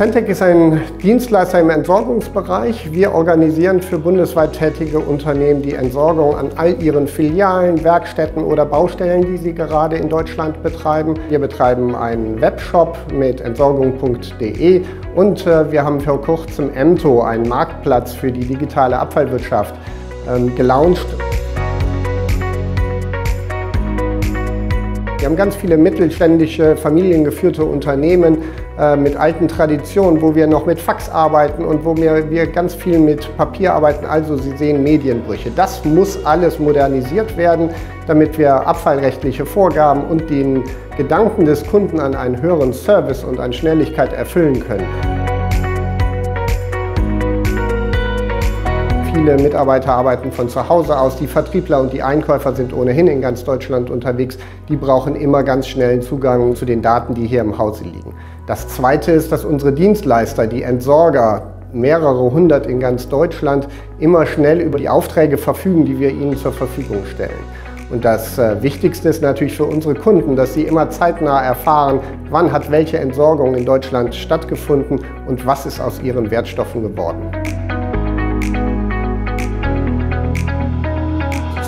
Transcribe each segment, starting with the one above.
Accentec ist ein Dienstleister im Entsorgungsbereich. Wir organisieren für bundesweit tätige Unternehmen die Entsorgung an all ihren Filialen, Werkstätten oder Baustellen, die sie gerade in Deutschland betreiben. Wir betreiben einen Webshop mit entsorgung.de und äh, wir haben vor kurzem Emto, einen Marktplatz für die digitale Abfallwirtschaft, ähm, gelauncht. Haben ganz viele mittelständische, familiengeführte Unternehmen äh, mit alten Traditionen, wo wir noch mit Fax arbeiten und wo wir, wir ganz viel mit Papier arbeiten. Also Sie sehen Medienbrüche. Das muss alles modernisiert werden, damit wir abfallrechtliche Vorgaben und den Gedanken des Kunden an einen höheren Service und an Schnelligkeit erfüllen können. Viele Mitarbeiter arbeiten von zu Hause aus. Die Vertriebler und die Einkäufer sind ohnehin in ganz Deutschland unterwegs. Die brauchen immer ganz schnellen Zugang zu den Daten, die hier im Hause liegen. Das Zweite ist, dass unsere Dienstleister, die Entsorger, mehrere hundert in ganz Deutschland, immer schnell über die Aufträge verfügen, die wir ihnen zur Verfügung stellen. Und das äh, Wichtigste ist natürlich für unsere Kunden, dass sie immer zeitnah erfahren, wann hat welche Entsorgung in Deutschland stattgefunden und was ist aus ihren Wertstoffen geworden.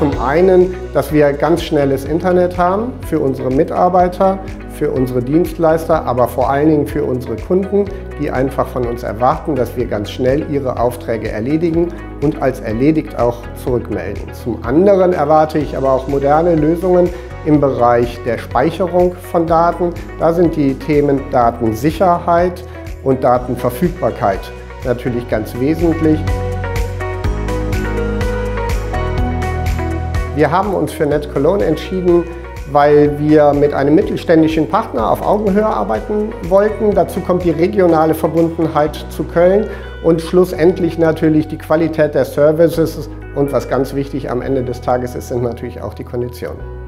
Zum einen, dass wir ganz schnelles Internet haben für unsere Mitarbeiter, für unsere Dienstleister, aber vor allen Dingen für unsere Kunden, die einfach von uns erwarten, dass wir ganz schnell ihre Aufträge erledigen und als erledigt auch zurückmelden. Zum anderen erwarte ich aber auch moderne Lösungen im Bereich der Speicherung von Daten. Da sind die Themen Datensicherheit und Datenverfügbarkeit natürlich ganz wesentlich. Wir haben uns für NetCologne entschieden, weil wir mit einem mittelständischen Partner auf Augenhöhe arbeiten wollten. Dazu kommt die regionale Verbundenheit zu Köln und schlussendlich natürlich die Qualität der Services und was ganz wichtig am Ende des Tages ist, sind natürlich auch die Konditionen.